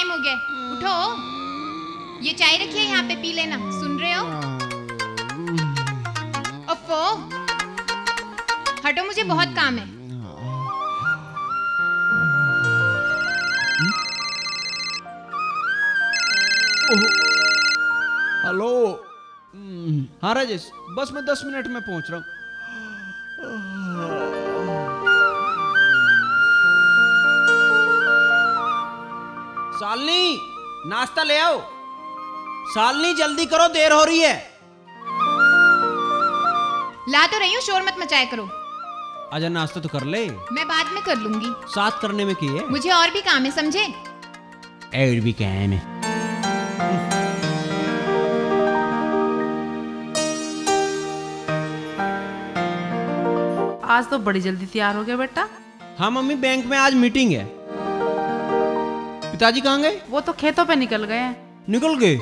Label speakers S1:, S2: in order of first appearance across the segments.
S1: Time हो गया। उठो। ये चाय रखिए, यहाँ पे पी लेना। सुन रहे हो? ओफो हटो, मुझे बहुत काम है।
S2: हेलो। हाँ राजेश बस मैं दस मिनट में पहुँच रहा हूँ। सालनी नाश्ता ले आओ। सालनी जल्दी करो देर हो रही है।
S1: ला तो रही हूँ शोर मत मचाया करो।
S2: आजा नाश्ता तो कर ले।
S1: मैं बाद में कर लूँगी।
S2: साथ करने में की है
S1: मुझे और भी काम है समझे?
S2: और भी क्या है
S3: आज तो बड़ी जल्दी तैयार हो गया बेटा।
S2: हाँ मम्मी बैंक में आज मीटिंग है। पिताजी कहाँ गए?
S3: वो तो खेतों पे निकल गए।
S2: निकल गए?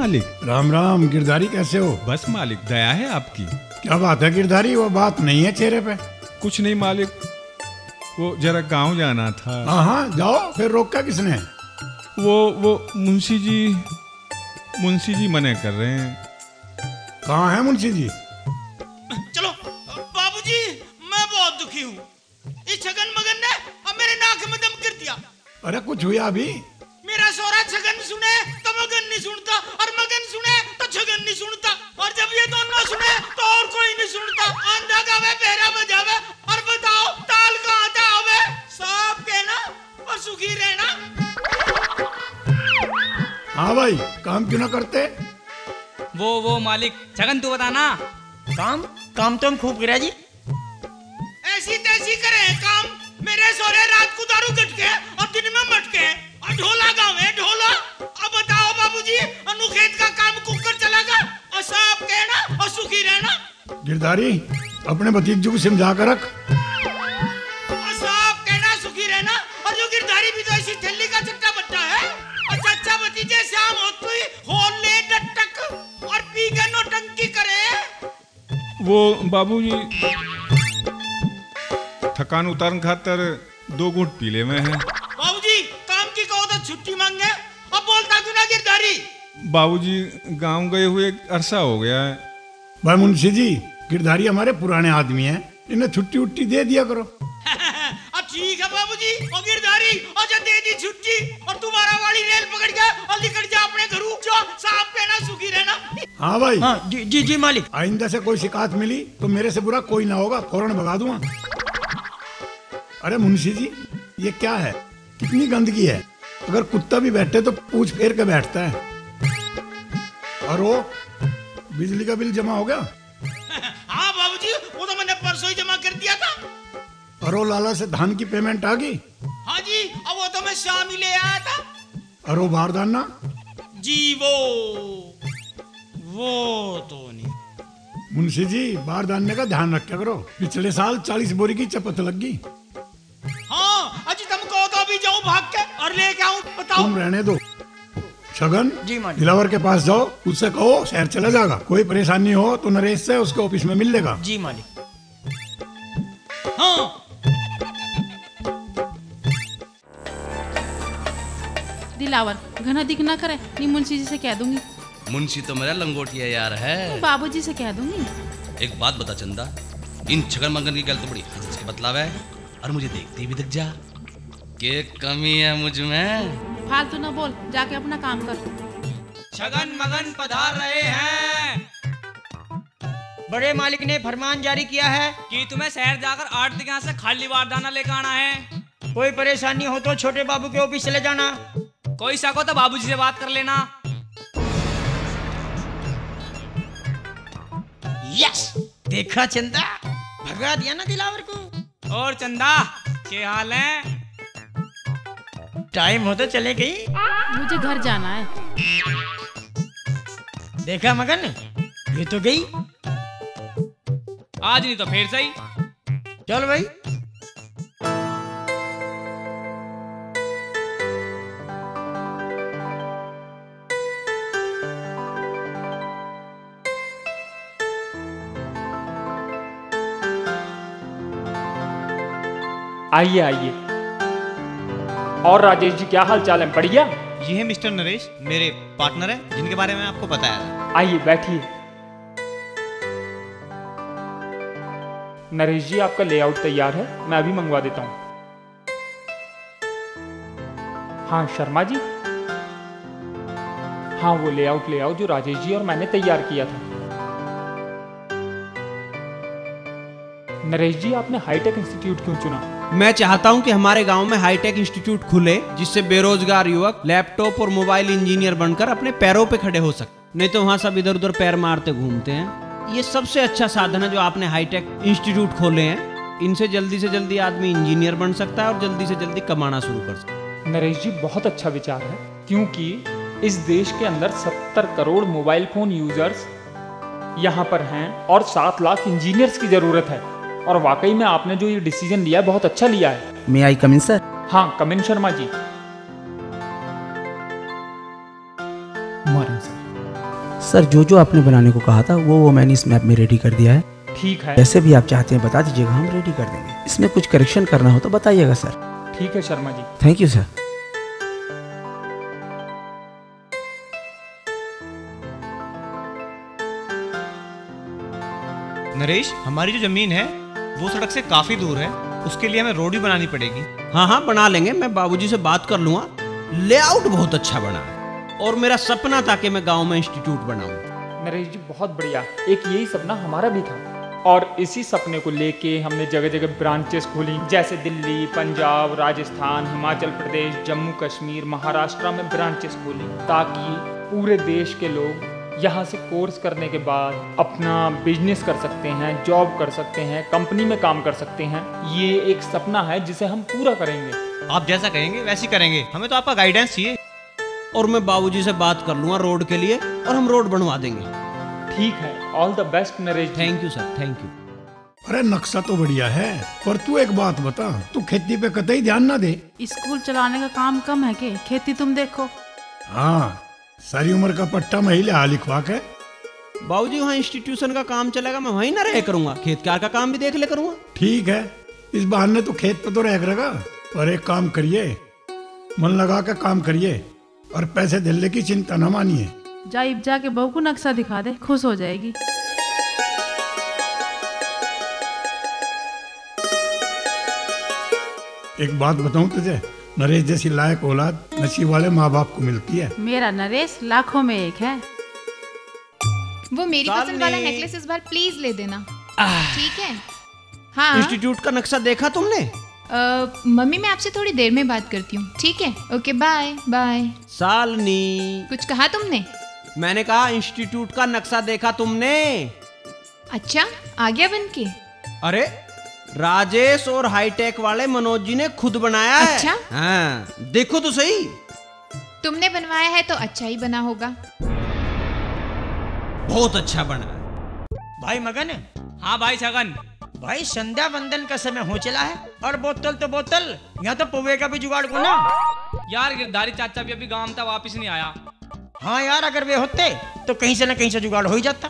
S4: मालिक?
S5: राम राम गिरधारी कैसे हो?
S4: बस मालिक दया है आपकी।
S5: क्या बात है गिरधारी? वो बात नहीं है चेहरे पे।
S4: कुछ नहीं मालिक वो जरा गाँव जाना था।
S5: हाँ हाँ जाओ फिर रोका किसने?
S4: वो वो मुंशी जी मुंशी जी मने कर रहे हैं।
S5: कहाँ है मुंशी जी?
S6: चलो बाबूजी मैं बहुत दुखी हूँ। इस छगन मगन ने मेरे नाक में दम कर दिया।
S5: अरे कुछ हुआ अभी?
S6: गावे बहरा बजावे और बताओ ताल कहाँ था आवे? सब कहना और सुखी रहना।
S5: हाँ भाई काम क्यों ना करते?
S7: वो वो मालिक छगन तू बताना।
S6: काम? काम तो हम खूब गिरा जी। ऐसी तैसी करे काम। मेरे सोरे रात को दारू गटके और दिन में मटके। और ढोला गाँव है ढोला। अब बताओ बाबूजी अनुखेत का काम कुकर चलागा और सब कहना और सुखी रहना।
S5: गिरधारी अपने भतीजू को समझा कर रख।
S6: कहना सुखी रहना और जो गिरधारी भी तो ऐसी थैली का चट्टा बट्टा है। और भतीजे शाम होते ही होल डटक और पी के नोटंकी करे।
S4: वो बाबूजी थकान उतारन खातर दो घूंट पीले में है।
S6: बाबूजी काम की कहो तो छुट्टी मांगे अब बोलता क्यों ना गिरधारी?
S4: बाबूजी गाँव गए हुए अरसा हो गया है।
S5: भाई मुंशी जी गिरधारी हमारे पुराने आदमी हैं। इन्हें छुट्टी उट्टी दे दिया करो।
S6: अब ठीक है बाबूजी और गिरधारी और जब दे दी छुट्टी और तुम्हारा वाली रेल पकड़ के और निकल जा अपने घरू। जो साफ़ कहना सुखी रहना।
S5: हाँ भाई।
S6: हाँ जी जी जी मालिक।
S5: आइंदा से कोई शिकायत मिली तो मेरे से बुरा कोई ना होगा फ़ौरन भगा दूँगा। अरे मुंशी जी ये क्या है? कितनी गंदगी है। अगर कुत्ता भी बैठे तो पूछ फेर के बैठता है। और वो बिजली का बिल जमा हो गया?
S6: हाँ परसों ही जमा कर दिया था।
S5: और वो लाला से धान की पेमेंट आ गई?
S6: हाँ जी अब वो तो मैं शाम ही ले आया था।
S5: और वो बारदाना?
S6: जी वो वो तो नहीं।
S5: मुंशी जी बारदाने का ध्यान रखा करो। पिछले साल चालीस बोरी की चपत लग गई।
S6: हाँ अजी तुम कहो तो अभी जाऊँ भाग के और लेके आऊँ बताओ।
S5: तुम रहने दो। छगन
S6: जी।
S5: दिलावर के पास जाओ उससे कहो शहर चला जाएगा। कोई परेशानी हो तो नरेश से उसके ऑफ़िस में मिल लेगा।
S6: जी मालिक हाँ।
S3: दिलावर घना दिख ना करे नहीं मुंशी जी से कह दूँगी।
S8: मुंशी तो मेरा लंगोटिया यार है।
S3: बाबूजी से कह दूँगी।
S8: एक बात बता चंदा इन छगन मंगन की गल तो बड़ी हंस के बतलाव है और मुझे देखती भी दिख जा। के कमी है मुझमें?
S3: फालतू ना बोल जाके अपना काम कर।
S7: छगन मगन पधार रहे हैं।
S6: बड़े मालिक ने फरमान जारी किया है
S7: कि तुम्हें शहर जाकर आठ दिन से खाली वारदाना लेकर आना है।
S6: कोई परेशानी हो तो छोटे बाबू के ऑफ़िस चले जाना।
S7: कोई सको तो बाबूजी से बात कर लेना।
S6: यस देखा चंदा भगा दिया ना दिलावर को।
S7: और चंदा क्या हाल है?
S6: टाइम हो तो चले गई।
S3: मुझे घर जाना है।
S6: देखा मगन ये तो गई।
S7: आज नहीं तो फिर सही
S9: चल भाई।
S10: आइए आइए। और राजेश जी क्या हाल चाल है? बढ़िया?
S11: ये है मिस्टर नरेश मेरे पार्टनर है जिनके बारे में आपको बताया
S10: आइए बैठिए। नरेश जी, आपका लेआउट तैयार है। मैं अभी मंगवा देता हूँ। हाँ शर्मा जी? हाँ वो लेआउट ले आओ जो राजेश जी और मैंने तैयार किया था। नरेश जी, आपने हाईटेक इंस्टीट्यूट क्यों चुना?
S2: मैं चाहता हूँ कि हमारे गाँव में हाईटेक इंस्टीट्यूट खुले, जिससे बेरोजगार युवक लैपटॉप और मोबाइल इंजीनियर बनकर अपने पैरों पे खड़े हो सके। नहीं तो वहाँ सब इधर उधर पैर मारते घूमते हैं। ये सबसे अच्छा साधन है जो आपने हाईटेक इंस्टीट्यूट खोले हैं। इनसे जल्दी से जल्दी आदमी इंजीनियर बन सकता है और जल्दी से जल्दी कमाना शुरू कर सकता है।
S10: नरेश जी बहुत अच्छा विचार है क्योंकि इस देश के अंदर 70 करोड़ मोबाइल फ़ोन यूज़र्स यहाँ पर हैं और सात लाख इंजीनियर्स की ज़रूरत है। और वाकई में आपने जो ये डिसीज़न लिया बहुत अच्छा लिया है।
S12: May I come in sir
S10: हाँ come in Sharma ji.
S12: Morning sir जो जो आपने बनाने को कहा था वो वो मैंने इस मैप में रेडी कर दिया है।
S10: ठीक है।
S12: जैसे भी आप चाहते हैं बता दीजिएगा हम रेडी कर देंगे। इसमें कुछ करेक्शन करना हो तो बताइएगा सर।
S10: ठीक है Sharma ji.
S12: Thank you sir
S11: Naresh हमारी जो ज़मीन है वो सड़क से काफ़ी दूर है। उसके लिए हमें रोड भी बनानी पड़ेगी।
S2: हाँ हाँ बना लेंगे। मैं बाबूजी से बात कर लूँगा। लेआउट बहुत अच्छा बना है। और मेरा सपना था कि मैं गाँव में इंस्टीट्यूट बनाऊँ।
S10: नरेश जी बहुत बढ़िया। एक यही सपना हमारा भी था। और इसी सपने को लेके हमने जगह जगह ब्रांचेस खोली जैसे दिल्ली पंजाब राजस्थान हिमाचल प्रदेश जम्मू कश्मीर महाराष्ट्र में ब्रांचेस खोली ताकि पूरे देश के लोग यहाँ से कोर्स करने के बाद अपना बिज़नेस कर सकते हैं जॉब कर सकते हैं कंपनी में काम कर सकते हैं। ये एक सपना है जिसे हम पूरा करेंगे।
S11: आप जैसा कहेंगे वैसे करेंगे। हमें तो आपका गाइडेंस चाहिए।
S2: और मैं बाबूजी से बात कर लूँगा रोड के लिए और हम रोड बनवा देंगे।
S10: ठीक है। All the best Naresh
S2: thank you sir thank you
S5: अरे नक्शा तो बढ़िया है पर तू एक बात बता तू खेती पे कतई ध्यान ना दे।
S3: स्कूल चलाने का काम कम है के खेती तुम देखो?
S5: हाँ सारी उम्र का पट्टा महिला हाल लिखवा के
S2: बाबूजी वहाँ इंस्टीट्यूशन का काम चलेगा मैं वहीं ना रह करूँगा। खेत कार का काम भी देख ले करूँगा।
S5: ठीक है इस बहाने तो खेत पे तो रह करेगा पर एक काम करिए मन लगा के काम करिए। और पैसे दिलने की चिंता न मानिए।
S3: जा इब जाके बहू को नक्शा दिखा दे खुश हो जाएगी।
S5: एक बात बताऊँ तुझे नरेश जैसी लायक औलाद नसीब वाले माँ बाप को मिलती है।
S3: मेरा नरेश लाखों में एक है।
S1: वो मेरी पसंद वाला नेकलेस इस बार प्लीज़ ले देना। ठीक है? हाँ।
S2: इंस्टीट्यूट का नक्शा देखा तुमने?
S1: मम्मी मैं आपसे थोड़ी देर में बात करती हूँ। ठीक है? Okay bye bye
S2: Salni.
S1: कुछ कहा तुमने?
S2: मैंने कहा इंस्टीट्यूट का नक्शा देखा तुमने?
S1: अच्छा आ गया बन के।
S2: अरे राजेश और हाईटेक वाले मनोज जी ने खुद बनाया अच्छा? है।
S1: अच्छा?
S2: हाँ देखो तो सही।
S1: तुमने बनवाया है तो अच्छा ही बना होगा।
S2: बहुत अच्छा बना।
S9: भाई मगन?
S7: हाँ भाई छगन
S9: भाई संध्या वंदन का समय हो चला है। और बोतल तो बोतल यहाँ तो पौवे का भी जुगाड़ को ना
S7: यार गिरधारी चाचा भी अभी गाँव था वापिस नहीं आया।
S9: हाँ यार अगर वे होते तो कहीं से ना कहीं से जुगाड़ हो ही जाता।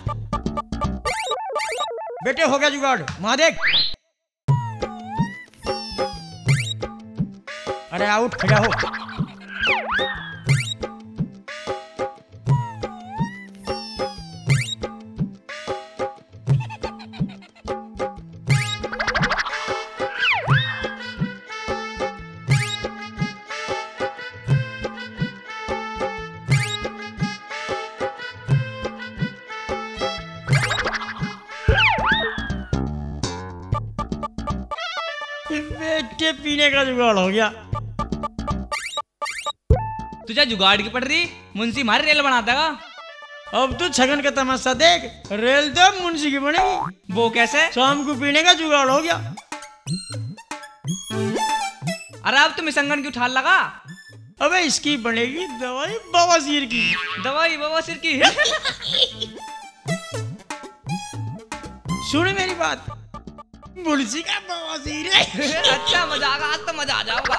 S9: बेटे हो गया जुगाड़। वहाँ देख अरे आउट खड़ा हो। बेटे पीने का जुगाड़ हो गया।
S7: तुझे जुगाड़ की पड़ रही मुंशी मारे रेल बना देगा
S9: अब तू छगन का तमाशा देख रेल तो मुंशी की बनेगी।
S7: वो कैसे?
S9: शाम को पीने का जुगाड़ हो गया।
S7: अरे अब तुम संगन की उठाल लगा।
S9: अबे इसकी बनेगी दवाई बवासीर की।
S7: दवाई बाबा सिर की?
S9: सुन मेरी बात। मुंशी का बवासीर है
S7: अच्छा मज़ा आगा आज तो मज़ा आ जाऊँगा।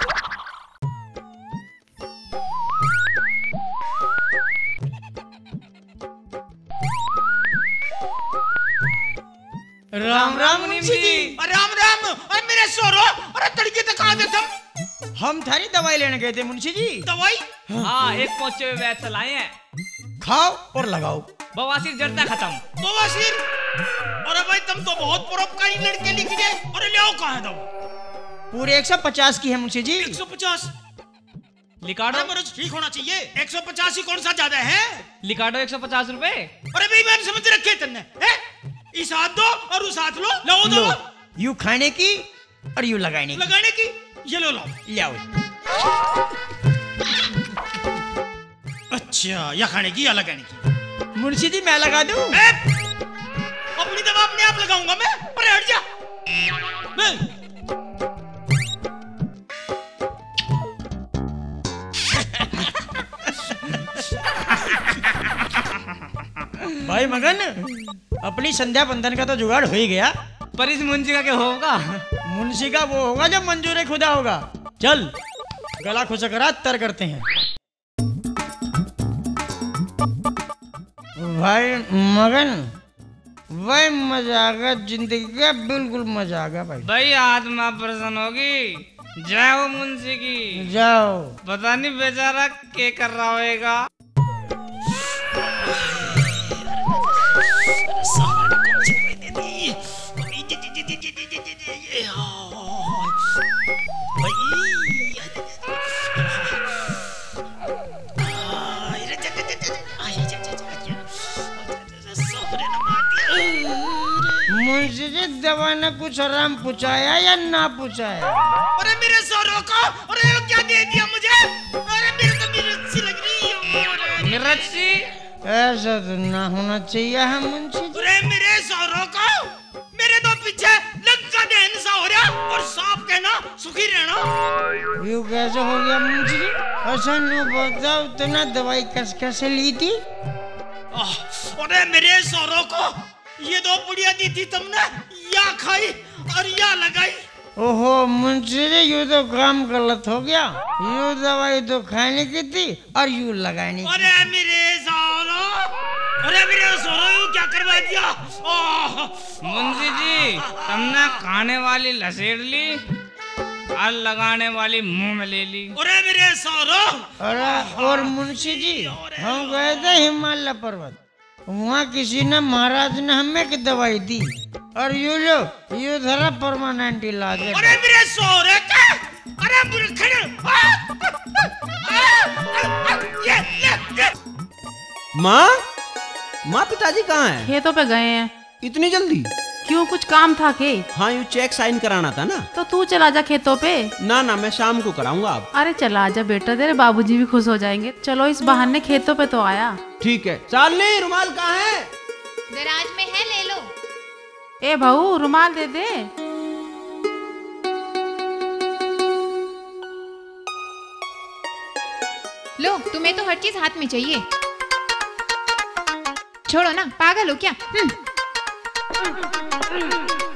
S9: राम राम मुंशी जी
S6: राम राम अरे मेरे सोरो अरे तड़के तक आ गए तुम
S9: हम थारी दवाई लेने गए थे मुंशी जी।
S6: दवाई?
S7: हाँ एक पहुँचे हुए वैद चलाए हैं।
S9: खाओ और लगाओ।
S7: बवासीर जड़ता खत्म।
S6: बवासीर? अरे भाई तुम तो बहुत परोपकारी लड़के लिख गए। अरे ले आओ कहाँ तुम?
S9: पूरे 150 की है मुंशी जी।
S6: 150
S7: लिकाडो।
S6: अरे मेरे ठीक होना चाहिए। 150 ही कौन सा ज़्यादा है?
S7: लिकाडो एक सौ पचास रूपए।
S6: अरे भाई मैंने समझ रखे तुमने। हैं? इस हाथ दो और उस हाथ लो। लो
S9: लो।
S6: दो
S9: यू खाने की और यू लगाने की।
S6: लगाने की? ये लो लो।
S9: ले आओ।
S6: अच्छा या खाने की या लगाने की?
S9: मुंशी जी मैं लगा दूँ?
S6: अपनी दवा अपने आप लगाऊँगा मैं। अरे हट जा। मैं-
S9: भाई मगन अपनी संध्या बंधन का तो जुगाड़ हो ही गया।
S7: पर इस मुंशी का क्या होगा?
S9: मुंशी का वो होगा जब मंजूर खुदा होगा। चल गला खुशकरा तर करते हैं। भाई मगन भाई मज़ा आ गया ज़िंदगी का बिल्कुल मज़ा आ गया भाई।
S7: भाई आत्मा प्रसन्न होगी। जाओ मुंशी की।
S9: जाओ।
S7: पता नहीं बेचारा के कर रहा होएगा।
S9: मुंशी जी दवा ने कुछ आराम पूछाया या ना पूछाया?
S6: अरे मेरे सोरो को अरे ये क्या दे दिया मुझे? अरे मेरे तो मिर्ची लग रही है
S7: मिर्ची
S9: ऐसा तो ना होना चाहिए है मुंशी जी।
S6: अरे मेरे सोरो को मेरे दो पीछे लंका दहन सा हो रहा और सांप कहना सुखी रहना।
S9: यू कैसे हो गया मुंशी जी? अच्छा नो बताओ इतना दवाई कस कैसे ली थी?
S6: अरे मेरे सोरो को ये दो पुड़िया दी थी तुमने। या खाई और या लगाई।
S9: ओहो मुंशी जी यू तो काम गलत हो गया। यू दवाई तो खाने की थी और यू लगाने की
S6: अरे मेरे सोरो अरे मेरे सोरो यू क्या करवा दिया?
S7: मुंशी जी तुमने खाने वाली लसेड़ ली और लगाने वाली मुँह में ले ली।
S6: अरे मेरे सोरो
S9: अरे और मुंशी जी हम गए थे हिमालय पर्वत। वहाँ किसी ने महाराज ने हमें की दवाई दी। और यू लो यू धरा परमानेंट इलाज है।
S6: अरे मेरे सोरे का अरे मेरे ये।
S2: माँ? माँ पिताजी कहाँ हैं?
S3: खेतों पे गए हैं।
S2: इतनी जल्दी?
S3: क्यों कुछ काम था के?
S2: हाँ यू चेक साइन कराना था ना।
S3: तो तू चला जा खेतों पे।
S2: ना ना मैं शाम को कराऊँगा अब।
S3: अरे चला जा बेटा तेरे बाबूजी भी खुश हो जाएँगे। चलो इस बहाने खेतों पे तो आया।
S2: ठीक है। चालनी रुमाल कहाँ है?
S1: दराज में है ले लो।
S3: ए बहू रुमाल दे दे।
S1: लो तुम्हें तो हर चीज़ हाथ में चाहिए। छोड़ो ना पागल हो क्या?
S13: Mm-hmm.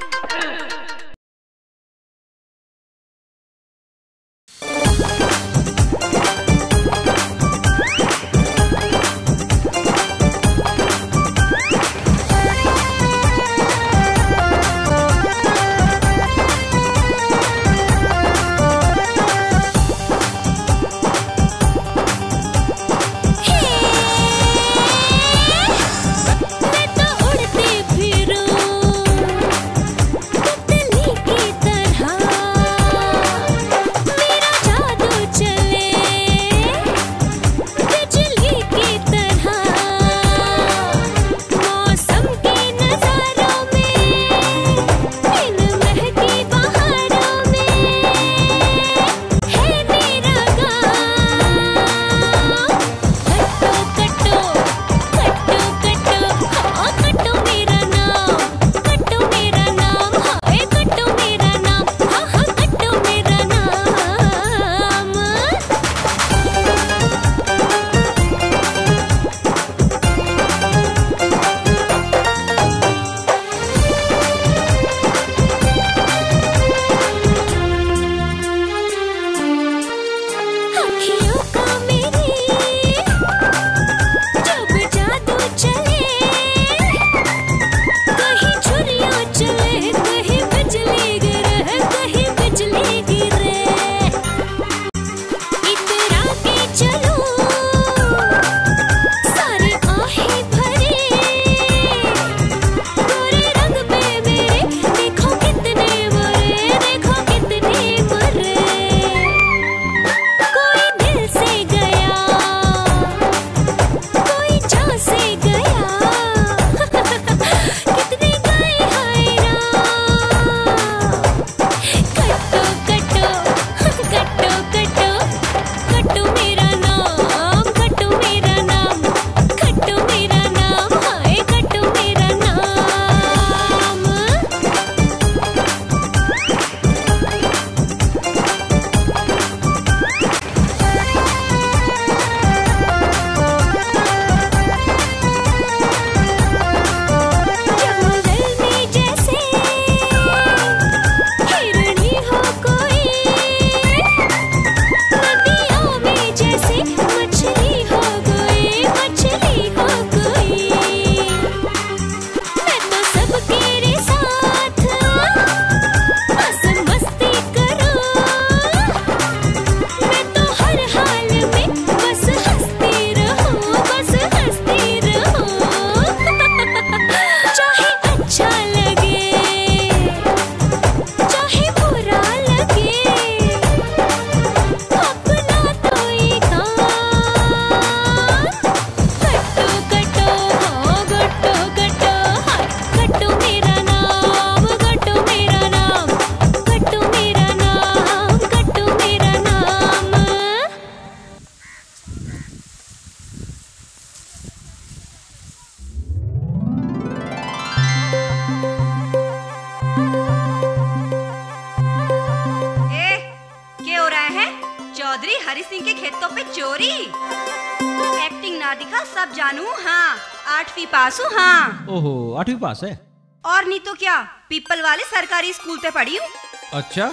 S13: वाले सरकारी स्कूल पे पढ़ी हूँ।
S2: अच्छा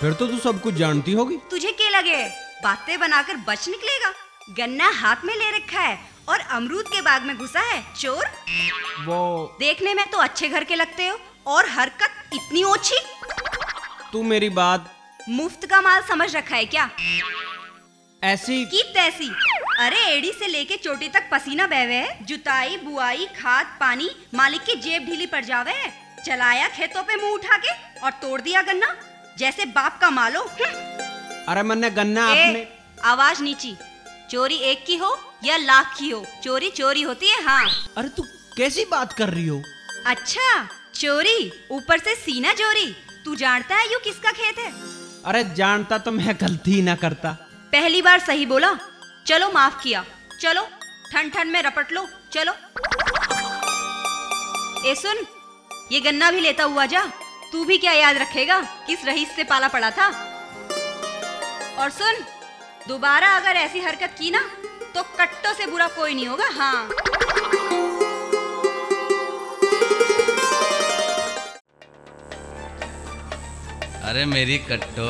S2: फिर तो तू सब कुछ जानती होगी।
S13: तुझे क्या लगे? बातें बनाकर बच निकलेगा। गन्ना हाथ में ले रखा है और अमरूद के बाग में घुसा है। चोर।
S2: वो
S13: देखने में तो अच्छे घर के लगते हो और हरकत इतनी ओछी।
S2: तू मेरी बात
S13: मुफ़्त का माल समझ रखा है क्या?
S2: ऐसी
S13: की तैसी। अरे एड़ी से लेके चोटी तक पसीना बहवे है। जुताई बुआई खाद पानी मालिक की जेब ढीली पड़ जावे है। चलाया खेतों पे मुँह उठा के और तोड़ दिया गन्ना जैसे बाप का मालो
S2: अरे मैंने गन्ना
S13: ए,
S2: अपने
S13: आवाज़ नीची। चोरी एक की हो या लाख की हो? चोरी चोरी होती है हाँ।
S2: अरे तू कैसी बात कर रही हो?
S13: अच्छा चोरी ऊपर से सीना चोरी तू जानता है यू किसका खेत है?
S2: अरे जानता तो मैं गलती ही ना करता।
S13: पहली बार सही बोला। चलो माफ़ किया। चलो ठंड ठंड में रपट लो। चलो। ए सुन ये गन्ना भी लेता हुआ जा। तू भी क्या याद रखेगा किस रईस से पाला पड़ा था? और सुन, दोबारा अगर ऐसी हरकत की ना तो कट्टों से बुरा कोई नहीं होगा हाँ।
S8: अरे मेरी कट्टो,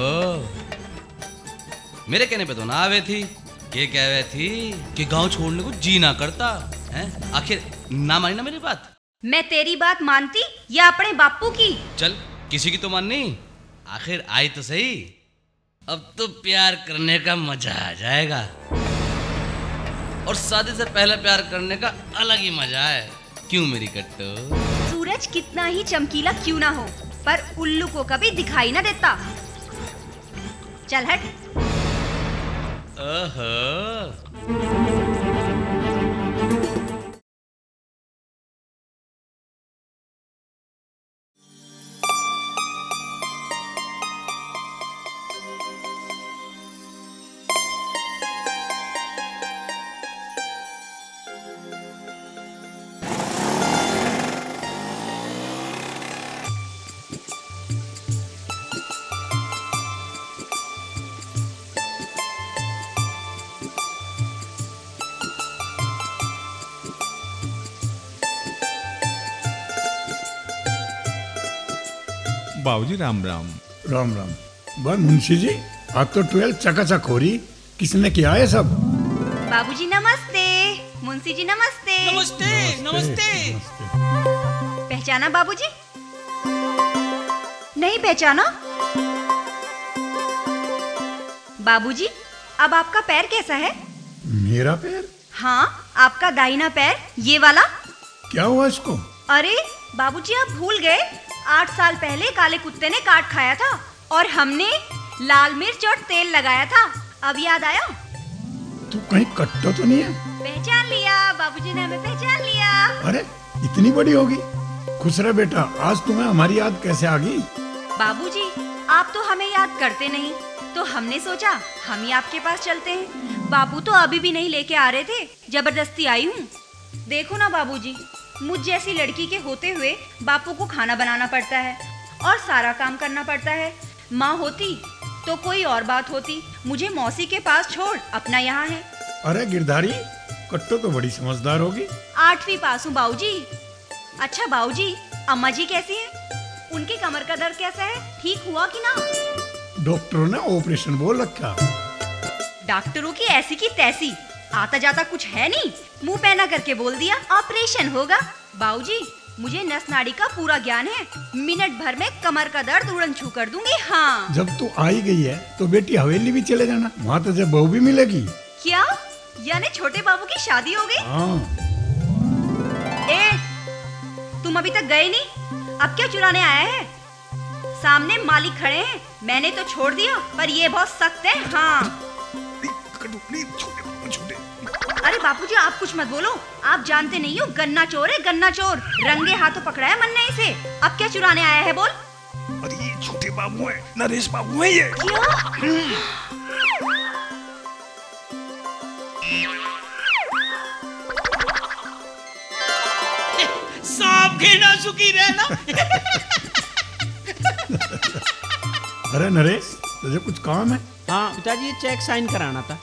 S8: मेरे कहने पे तो ना आवे थी, ये कह रहे थी कि गाँव छोड़ने को जी ना करता, है? आखिर ना मानी ना मेरी बात?
S13: मैं तेरी बात मानती या अपने बापू की?
S8: चल किसी की तो माननी। आखिर आई तो सही। अब तो प्यार करने का मज़ा आ जाएगा। और शादी से पहले प्यार करने का अलग ही मज़ा है। क्यों मेरी कट्टो?
S13: सूरज कितना ही चमकीला क्यों ना हो पर उल्लू को कभी दिखाई ना देता। चल हट।
S8: ओहो।
S4: बाबूजी राम राम।
S5: राम राम। वह मुंशी जी आज तो ट्वेल्व चकाचक हो रही। किसने किया है सब?
S13: बाबू जी नमस्ते। मुंशी जी नमस्ते।
S9: नमस्ते नमस्ते।
S13: पहचाना बाबूजी? नहीं पहचाना? बाबू जी अब आपका पैर कैसा है?
S5: मेरा पैर?
S13: हाँ आपका दाहिना पैर ये वाला।
S5: क्या हुआ इसको?
S13: अरे बाबूजी आप भूल गए। आठ साल पहले काले कुत्ते ने काट खाया था और हमने लाल मिर्च और तेल लगाया था। अब याद आया?
S5: तू कहीं कट्टो तो नहीं है?
S13: पहचान लिया बाबूजी ने हमें पहचान लिया।
S5: अरे इतनी बड़ी होगी। खुश रह बेटा आज तुम्हें हमारी याद कैसे आ गई?
S13: बाबूजी आप तो हमें याद करते नहीं तो हमने सोचा हम ही आपके पास चलते हैं। बाबू तो अभी भी नहीं लेके आ रहे थे ज़बरदस्ती आई हूँ। देखो ना बाबूजी मुझ जैसी लड़की के होते हुए बापू को खाना बनाना पड़ता है और सारा काम करना पड़ता है। माँ होती तो कोई और बात होती। मुझे मौसी के पास छोड़ अपना यहाँ है।
S5: अरे गिरधारी कट्टो तो बड़ी समझदार होगी।
S13: आठवीं पास हूँ बाबूजी अच्छा बाबूजी अम्मा जी कैसी है? उनके कमर का दर्द कैसा है? ठीक हुआ कि ना?
S5: डॉक्टरों ने ऑपरेशन बोल रखा।
S13: डॉक्टरों की ऐसी की तैसी। आता जाता कुछ है नहीं। मुँह पहना करके बोल दिया ऑपरेशन होगा। बाबूजी मुझे नस नाड़ी का पूरा ज्ञान है। मिनट भर में कमर का दर्द उड़न छू कर दूँगी हाँ।
S5: जब तू आई गई है तो बेटी हवेली भी चले जाना वहाँ तो जब बहू भी मिलेगी।
S13: क्या? यानी छोटे बाबू की शादी हो गई?
S5: हाँ।
S13: ए तुम अभी तक गए नहीं? अब क्या चुराने आया है? सामने मालिक खड़े हैं। मैंने तो छोड़ दिया पर ये बहुत सख्त है हाँ। अरे बापूजी आप कुछ मत बोलो। आप जानते नहीं हो गन्ना चोर है गन्ना चोर। रंगे हाथों पकड़ा है मन ने इसे। अब क्या चुराने आया है बोल।
S6: अरे ये छोटे बाबू है नरेश बाबू है ये।
S9: सांप घेना सुखी रहना।
S5: अरे नरेश तुझे कुछ काम है?
S2: हाँ पिताजी ये चेक साइन कराना था।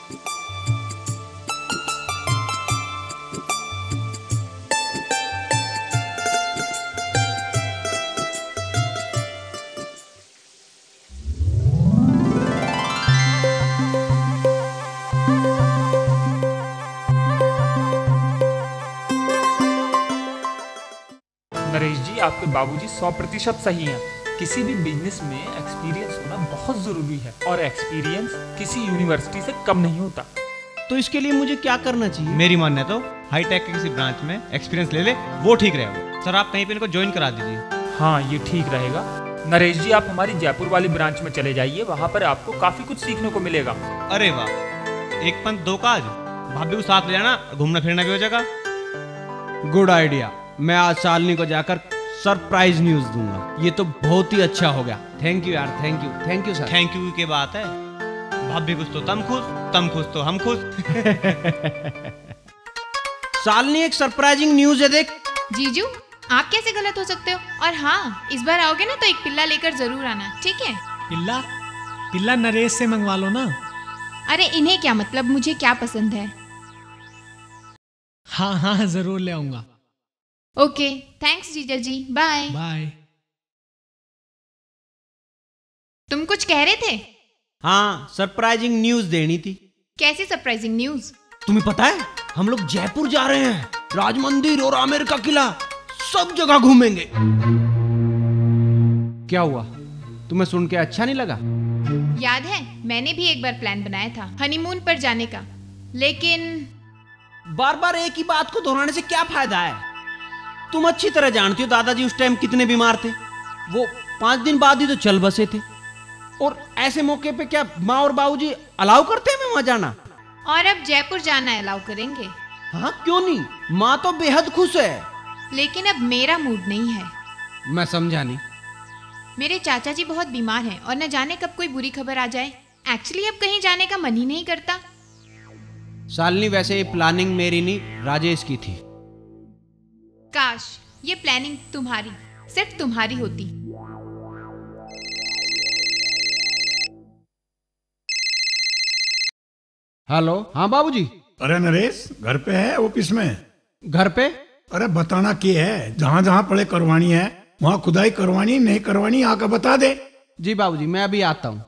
S10: बाबूजी सौ प्रतिशत सही हैं। किसी भी बिज़नेस में एक्सपीरियंस होना बहुत ज़रूरी है और एक्सपीरियंस किसी यूनिवर्सिटी से कम नहीं होता।
S2: तो इसके लिए मुझे क्या करना चाहिए?
S11: मेरी मानना है तो हाईटेक के किसी ब्रांच में एक्सपीरियंस ले ले वो ठीक रहेगा। सर आप कहीं पे इनको ज्वाइन करा दीजिए।
S10: हाँ ये ठीक रहेगा। नरेश जी आप हमारी जयपुर वाली ब्रांच में चले जाइए वहाँ पर आपको काफ़ी कुछ सीखने को मिलेगा।
S11: अरे वाह एक पंथ दो काज भाभी को साथ ले जाना घूमना फिरना भी हो जाएगा।
S2: गुड आइडिया मैं आज शालिनी को जाकर सरप्राइज़ न्यूज़ दूँगा। ये तो बहुत ही अच्छा हो गया। थैंक यू यार thank you thank you sir
S11: thank you की बात है। भाभी खुश तो तम खुश तम खुश तो हम खुश।
S2: शालिनी एक सरप्राइजिंग न्यूज़ है देख।
S1: जीजू आप कैसे गलत हो सकते हो? और हाँ इस बार आओगे ना तो एक पिल्ला लेकर ज़रूर आना ठीक है?
S14: पिल्ला? पिल्ला नरेश से मंगवा लो ना।
S1: अरे इन्हें क्या मतलब? मुझे क्या पसंद है?
S14: हाँ हाँ ज़रूर ले आऊँगा।
S1: ओके थैंक्स जीजा जी बाय
S14: बाय
S1: तुम कुछ कह रहे थे?
S2: हाँ सरप्राइजिंग न्यूज़ देनी थी।
S1: कैसी सरप्राइजिंग न्यूज़
S2: तुम्हें पता है हम लोग जयपुर जा रहे हैं। राज मंदिर और आमेर का किला सब जगह घूमेंगे। क्या हुआ? तुम्हें सुन के अच्छा नहीं लगा?
S1: याद है मैंने भी एक बार प्लान बनाया था हनीमून पर जाने का। लेकिन
S2: बार बार एक ही बात को दोहराने से क्या फ़ायदा है? तुम अच्छी तरह जानती हो दादाजी उस टाइम कितने बीमार थे। वो पाँच दिन बाद ही तो चल बसे थे। और ऐसे मौके पे क्या माँ और बाबूजी अलाउ करते हैं वहाँ जाना?
S1: और अब जयपुर जाना अलाउ करेंगे।
S2: हाँ क्यों नहीं? माँ तो बेहद खुश है।
S1: लेकिन अब मेरा मूड नहीं है।
S2: मैं समझा नहीं।
S1: मेरे चाचा जी बहुत बीमार हैं और न जाने कब कोई बुरी खबर आ जाए। एक्चुअली अब कहीं जाने का मन ही नहीं करता।
S2: शालिनी वैसे ये प्लानिंग मेरी नहीं राजेश की थी।
S1: काश ये प्लानिंग तुम्हारी सिर्फ़ तुम्हारी होती।
S5: हेलो
S2: हाँ बाबूजी।
S5: अरे नरेश घर पे है ऑफ़िस में?
S2: घर पे?
S5: अरे बताना की है जहाँ जहाँ पड़े करवानी है वहाँ खुदाई करवानी नहीं करवानी आकर बता दे।
S2: जी बाबूजी मैं अभी आता हूँ।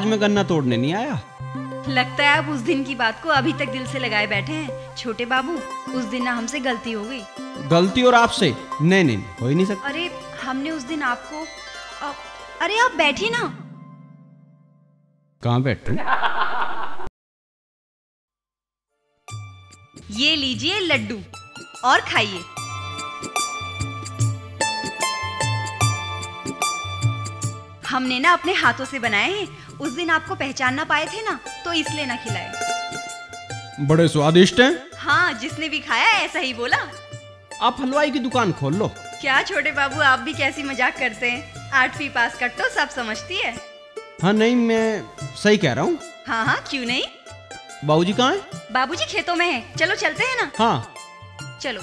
S2: आज मैं गन्ना तोड़ने नहीं आया।
S13: लगता है आप उस दिन की बात को अभी तक दिल से लगाए बैठे हैं छोटे बाबू उस दिन ना हमसे गलती हो गई।
S2: गलती और आपसे? नहीं नहीं हो ही नहीं सकता।
S13: अरे हमने उस दिन आपको अ, अरे आप बैठिए ना।
S2: कहाँ बैठू
S13: ये लीजिए लड्डू और खाइए। हमने ना अपने हाथों से बनाए हैं उस दिन आपको पहचान ना पाए थे ना तो इसलिए ना खिलाए।
S2: बड़े स्वादिष्ट हैं।
S13: हाँ जिसने भी खाया ऐसा ही बोला।
S2: आप हलवाई की दुकान खोल लो।
S13: क्या छोटे बाबू आप भी कैसी मज़ाक करते हैं? आठवीं पास कर तो सब समझती है।
S2: हाँ नहीं मैं सही कह रहा हूँ।
S13: हाँ हाँ क्यों नहीं?
S2: बाबू जी कहाँ है?
S13: बाबू जी खेतों में है। चलो चलते है ना।
S2: हाँ।
S13: चलो।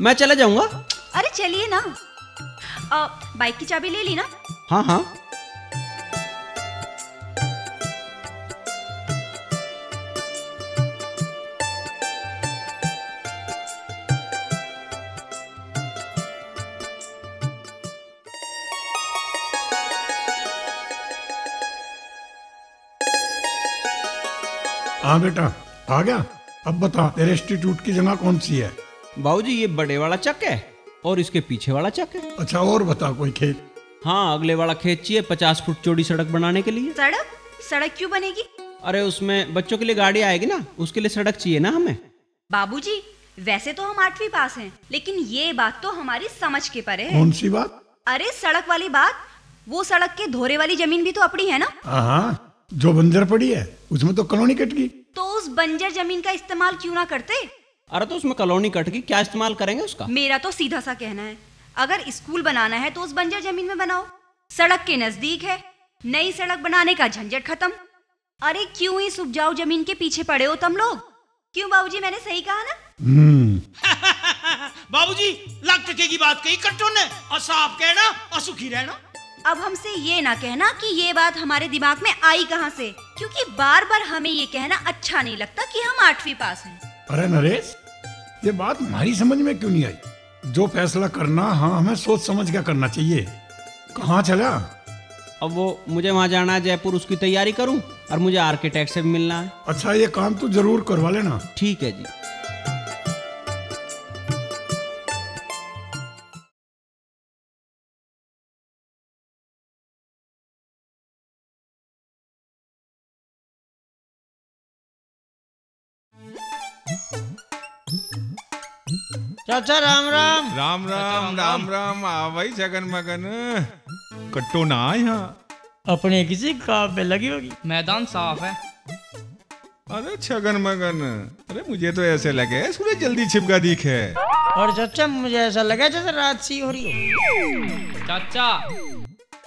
S2: मैं चले जाऊँगा।
S13: अरे चलिए ना। बाइक की चाबी ले ली ना?
S2: हाँ हाँ।
S5: हाँ बेटा आ गया। अब बता तेरे इंस्टीट्यूट की जगह कौन सी है?
S2: बाबूजी ये बड़े वाला चक है और इसके पीछे वाला चक है।
S5: अच्छा और बता कोई खेत।
S2: हाँ अगले वाला खेत चाहिए पचास फुट चौड़ी सड़क बनाने के लिए।
S13: सड़क? सड़क क्यों बनेगी?
S2: अरे उसमें बच्चों के लिए गाड़ी आएगी ना उसके लिए सड़क चाहिए ना हमें।
S13: बाबूजी वैसे तो हम आठवीं पास हैं लेकिन ये बात तो हमारी समझ के परे है।
S5: कौन सी बात?
S13: अरे सड़क वाली बात वो सड़क के धोरे वाली ज़मीन भी तो अपनी है ना?
S5: हाँ। जो बंजर पड़ी है उसमें तो कॉलोनी कट गई।
S13: तो उस बंजर ज़मीन का इस्तेमाल क्यों ना करते?
S2: अरे तो उसमें कॉलोनी कट गई क्या इस्तेमाल करेंगे उसका?
S13: मेरा तो सीधा सा कहना है अगर स्कूल बनाना है तो उस बंजर ज़मीन में बनाओ। सड़क के नज़दीक है नई सड़क बनाने का झंझट खत्म। अरे क्यों इस उपजाऊ ज़मीन के पीछे पड़े हो तुम लोग? क्यों बाबूजी मैंने सही कहा ना?
S5: हम्म।
S6: बाबूजी लाख टके की बात कही कट्टो ने। और साफ़ कहना और सुखी रहना।
S13: अब हमसे ये ना कहना कि ये बात हमारे दिमाग में आई कहाँ से। क्योंकि बार बार हमें ये कहना अच्छा नहीं लगता कि हम आठवीं पास हैं।
S5: अरे नरेश ये बात हमारी समझ में क्यों नहीं आई? जो फैसला करना हाँ हमें सोच समझ क्या करना चाहिए। कहाँ चला?
S2: अब वो मुझे वहाँ जाना है जयपुर उसकी तैयारी करूँ और मुझे आर्किटेक्ट से भी मिलना है।
S5: अच्छा ये काम तो ज़रूर करवा लेना।
S2: ठीक है जी।
S9: चाचा राम राम।
S4: राम राम राम राम आ भाई जगन मगन। कट्टो ना यहाँ।
S9: अपने किसी काम पे लगी होगी।
S7: मैदान साफ़ है।
S4: अरे छगन मगन अरे मुझे तो ऐसे लगे सूरज जल्दी छिपका दिख है।
S9: और चाचा मुझे ऐसा लगा जैसे रात सी हो रही हो।
S7: चाचा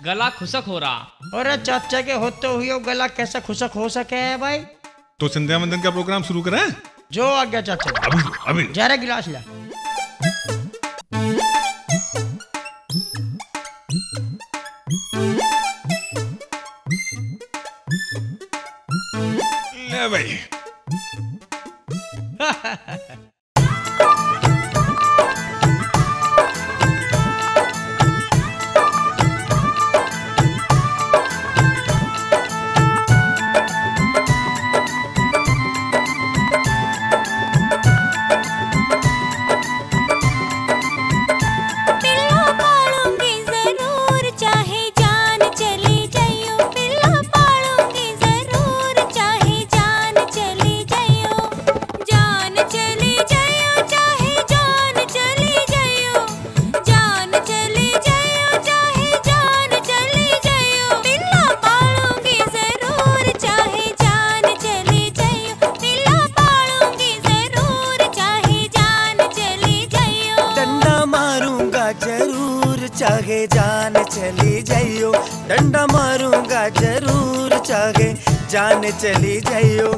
S7: गला खुशक हो रहा।
S9: अरे चाचा के होते हुए गला कैसा खुशक हो सके है भाई?
S4: तो संध्या वंदन का प्रोग्राम शुरू करें?
S9: जो आ गया चाचा।
S4: अभी अभी।
S9: जरा गिलास ला।
S4: ले
S15: डंडा मारूँगा ज़रूर चाहे जान चली जाइयो,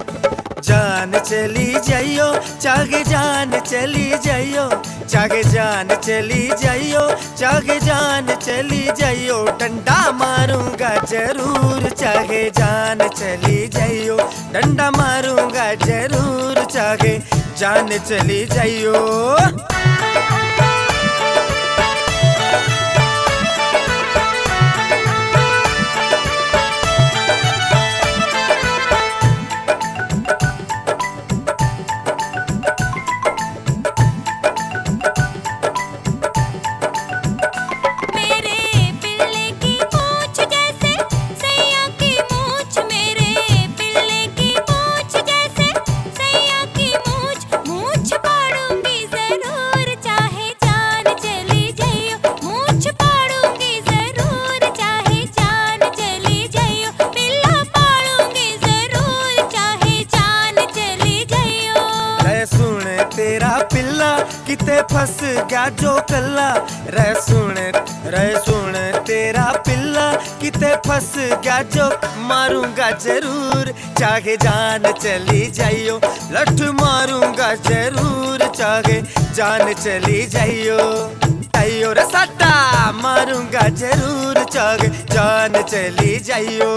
S15: जान चली जाइयो चाहे जान चली जाइयो चाहे जान चली जाइयो चाहे जान चली जाइयो, डंडा मारूँगा ज़रूर चाहे जान चली जाइयो, डंडा मारूँगा ज़रूर चाहे जान चली जाइयो।
S16: चाहे जान चली जाइयो।
S15: लठ मारूँगा ज़रूर चाहे जान चली जाइयो। जाइयो रे सट्टा मारूँगा ज़रूर चाहे जान चली जाइयो।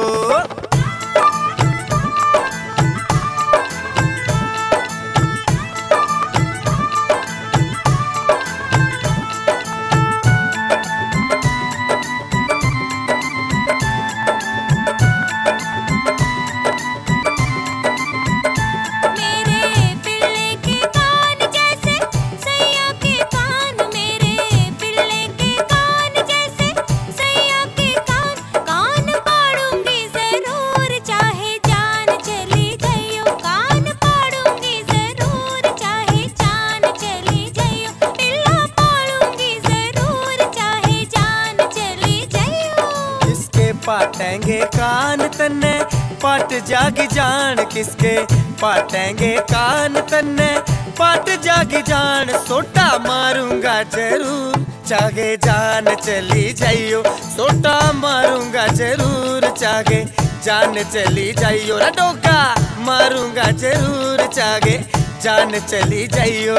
S15: किसके पाटेंगे कान तन्ने पाट जागी जान सोटा मारूँगा ज़रूर। चाहे जान चली जाइयो सोटा मारूँगा ज़रूर। चाहे जान चली जाइयो रे डोका मारूँगा ज़रूर। चाहे जान चली जाइयो।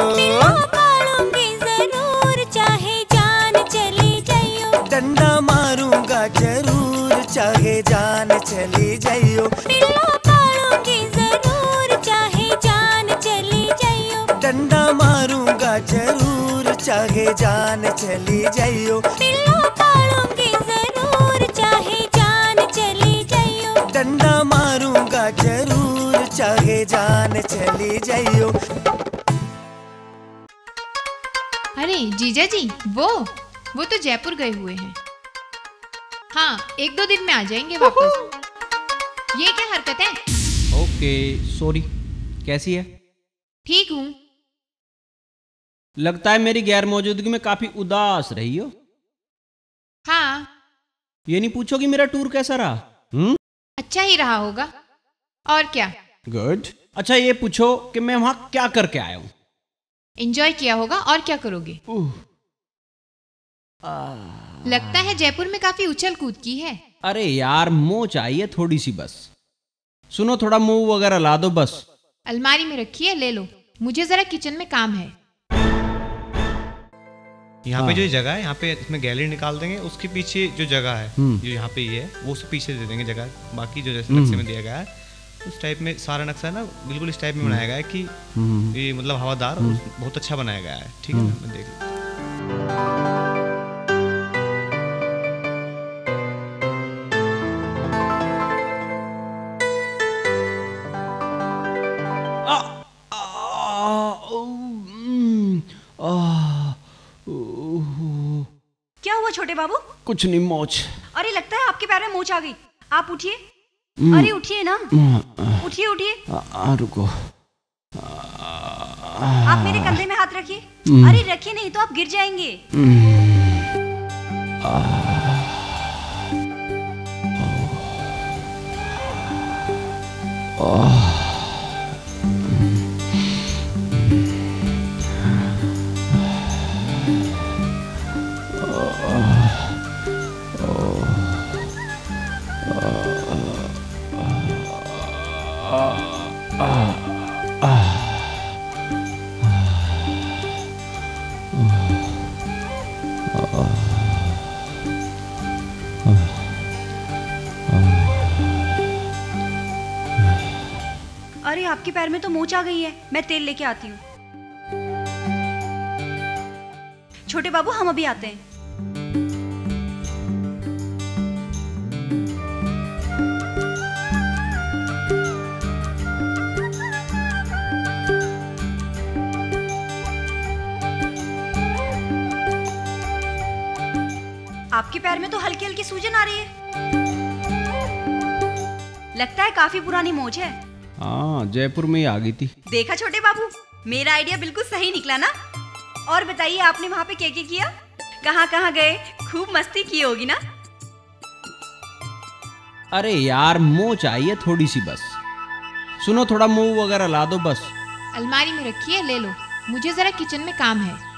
S16: ज़रूर चाहे जान चली जाइयो।
S15: डंडा मारूँगा ज़रूर। चाहे जान चली जाइयो। मारूँगा ज़रूर चाहे जान चली जाइयो।
S16: ज़रूर चाहे जान चली जाइयो।
S15: डंडा मारूँगा ज़रूर चाहे जान चली जाइयो।
S1: अरे जीजा जी वो वो तो जयपुर गए हुए हैं। हाँ एक दो दिन में आ जाएँगे वापस। ये क्या हरकत है?
S2: ओके सॉरी कैसी है?
S1: ठीक हूँ।
S2: लगता है मेरी गैर मौजूदगी में काफ़ी उदास रही हो।
S1: हाँ।
S2: ये नहीं पूछोगी मेरा टूर कैसा रहा? हम्म?
S1: अच्छा ही रहा होगा। और क्या?
S2: गुड अच्छा ये पूछो कि मैं वहाँ क्या करके आया हूँ।
S1: एंजॉय किया होगा और क्या करोगे? लगता है जयपुर में काफ़ी उछल कूद की है।
S2: अरे यार मोह चाहिए थोड़ी सी बस। सुनो थोड़ा मुँह वगैरह ला दो बस।
S1: अलमारी में रखी है ले लो। मुझे जरा किचन में काम है।
S11: यहाँ पे
S2: हाँ।
S11: जो जगह है यहाँ पे इसमें गैलरी निकाल देंगे उसके पीछे जो जगह है
S2: हम्म।
S11: जो यहाँ पे ये है वो उसके पीछे दे देंगे जगह बाकी जो जैसे
S2: हम्म।
S11: नक्शे में दिया गया है उस टाइप में सारा नक्शा है ना बिल्कुल इस टाइप में बनाया गया है कि
S2: हम्म।
S11: ये मतलब हवादार बहुत अच्छा बनाया गया है ठीक है ना मैं देख लूँ।
S2: कुछ नहीं मोच
S13: अरे लगता है आपके पैर में मोच आ गई। आप उठिए।
S2: हम्म।
S13: अरे उठिए ना।
S2: हम्म।
S13: उठिए उठिए।
S2: रुको।
S13: आप मेरे कंधे में हाथ रखिए।
S2: हम्म।
S13: अरे रखिए नहीं तो आप गिर जाएँगे। अरे आपके पैर में तो मोच आ गई है। मैं तेल लेके आती हूँ। छोटे बाबू, हम अभी आते हैं। आपके पैर में तो हल्की हल्की सूजन आ रही है। लगता है काफ़ी पुरानी मोच है।
S2: हाँ जयपुर में ही आ गई थी।
S13: देखा छोटे बाबू? मेरा आइडिया बिल्कुल सही निकला ना? और बताइए आपने वहाँ पे क्या क्या? किया कहाँ कहाँ गए? खूब मस्ती की होगी ना?
S2: अरे यार मोह चाहिए थोड़ी सी बस। सुनो थोड़ा मुँह वगैरह ला दो बस।
S1: अलमारी में रखी है ले लो। मुझे जरा किचन में काम है।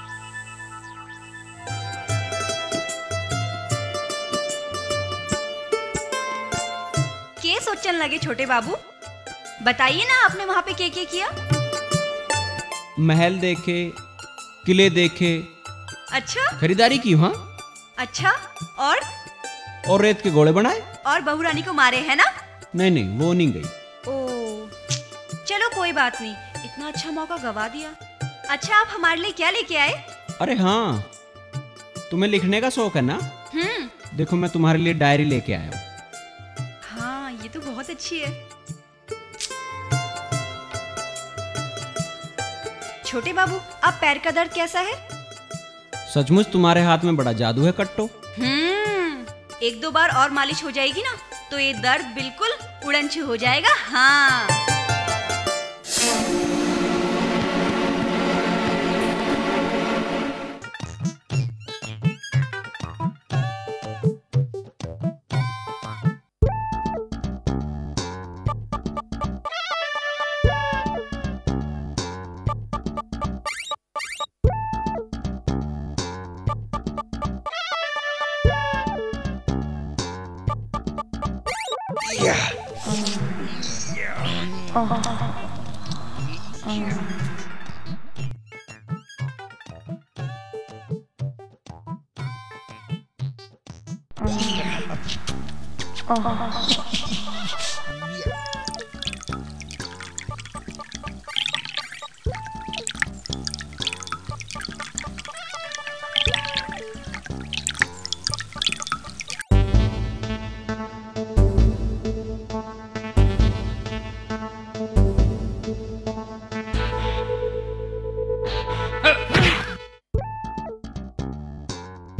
S13: के सोचने लगे छोटे बाबू। बताइए ना आपने वहाँ पे क्या क्या किया?
S2: महल देखे किले देखे।
S13: अच्छा।
S2: खरीदारी की हाँ?
S13: अच्छा और?
S2: और रेत के घोड़े बनाए?
S13: और बहू रानी को मारे है ना?
S2: नहीं नहीं वो नहीं गई।
S13: ओ चलो कोई बात नहीं इतना अच्छा मौका गवा दिया। अच्छा आप हमारे लिए क्या लेके आए?
S2: अरे हाँ तुम्हें लिखने का शौक है ना?
S13: हम्म।
S2: देखो मैं तुम्हारे लिए डायरी लेके आया हूँ।
S13: हाँ ये तो बहुत अच्छी है। छोटे बाबू अब पैर का दर्द कैसा है?
S2: सचमुच तुम्हारे हाथ में बड़ा जादू है कट्टो।
S13: हम्म एक दो बार और मालिश हो जाएगी ना तो ये दर्द बिल्कुल उड़नछू हो जाएगा हाँ।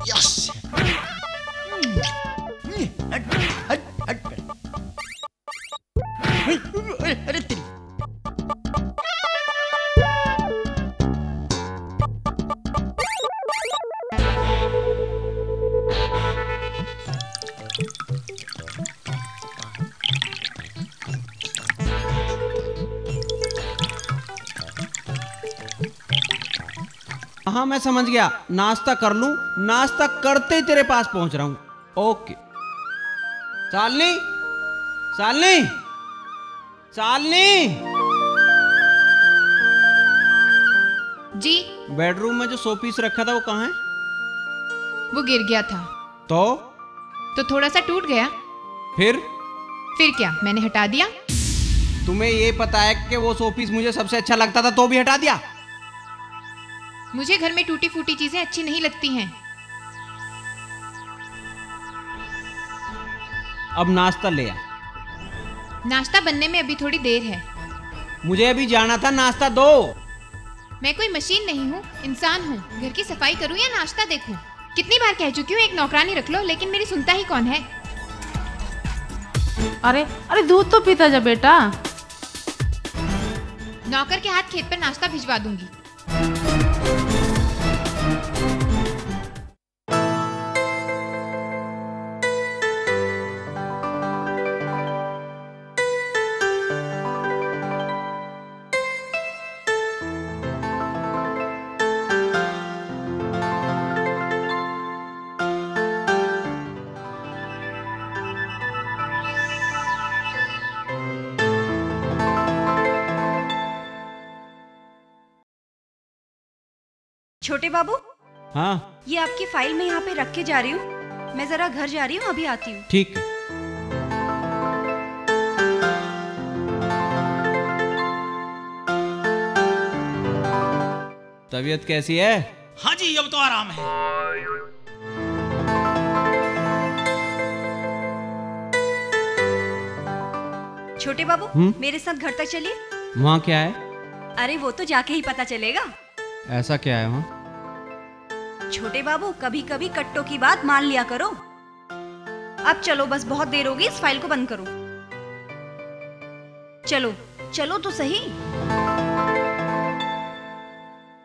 S9: यस अरे
S2: समझ गया। नाश्ता कर लू नाश्ता करते ही तेरे पास पहुँच रहा हूँ। ओके। सालनी सालनी सालनी
S1: जी।
S2: बेडरूम में जो शो पीस रखा था वो कहाँ है?
S1: वो गिर गया था।
S2: तो?
S1: तो थोड़ा सा टूट गया।
S2: फिर?
S1: फिर क्या? मैंने हटा दिया?
S2: तुम्हें ये पता है कि वो शो पीस मुझे सबसे अच्छा लगता था तो भी हटा दिया?
S1: मुझे घर में टूटी फूटी चीज़ें अच्छी नहीं लगती हैं।
S2: अब नाश्ता ले आ।
S1: नाश्ता बनने में अभी थोड़ी देर है।
S2: मुझे अभी जाना था नाश्ता दो।
S1: मैं कोई मशीन नहीं हूँ इंसान हूँ। घर की सफ़ाई करूँ या नाश्ता देखूँ? कितनी बार कह चुकी हूँ एक नौकरानी रख लो लेकिन मेरी सुनता ही कौन है?
S3: अरे अरे दूध तो पीता जा बेटा।
S1: नौकर के हाथ खेत पर नाश्ता भिजवा दूँगी।
S13: छोटे बाबू?
S2: हाँ।
S13: ये आपकी फ़ाइल मैं यहाँ पे रख के जा रही हूँ। मैं जरा घर जा रही हूँ अभी आती हूँ।
S2: ठीक है। तबीयत कैसी है?
S6: हाँ जी अब तो आराम है।
S13: छोटे बाबू
S2: हम्म?
S13: मेरे साथ घर तक चलिए।
S2: वहाँ क्या है?
S13: अरे वो तो जाके ही पता चलेगा।
S2: ऐसा क्या है वहाँ?
S13: छोटे बाबू कभी कभी कट्टो की बात मान लिया करो। अब चलो, बस बहुत देर होगी, इस फ़ाइल को बंद करो। चलो चलो तो सही।